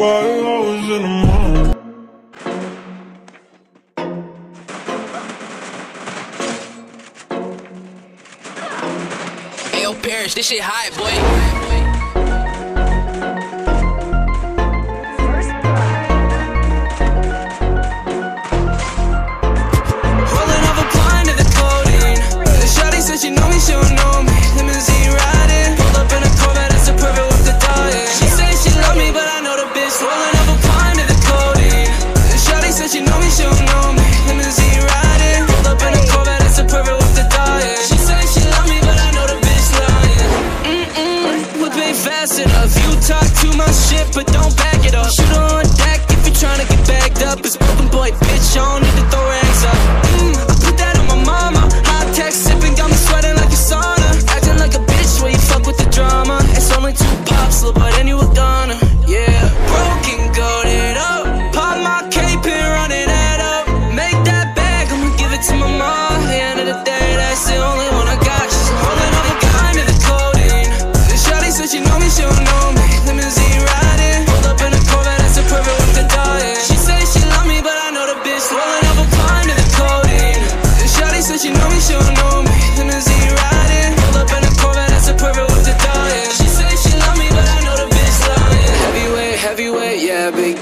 Why you always in the morning? Ayo, Parrish, this shit hot, boy. facet of you. Talk too much shit, but don't back it up. Shoot on deck big